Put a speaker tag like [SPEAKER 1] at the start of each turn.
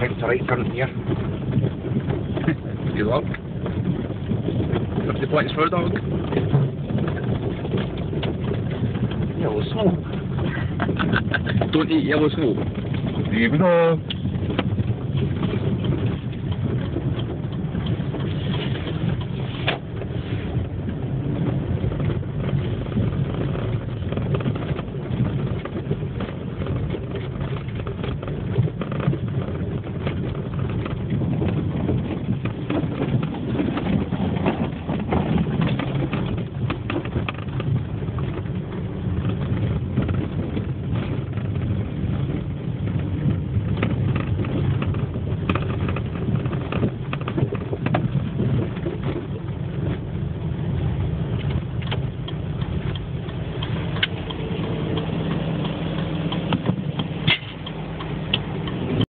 [SPEAKER 1] right turn here.
[SPEAKER 2] Good luck. 50 points for a dog.
[SPEAKER 1] Yellow snow.
[SPEAKER 2] Don't eat yellow snow.
[SPEAKER 3] Even though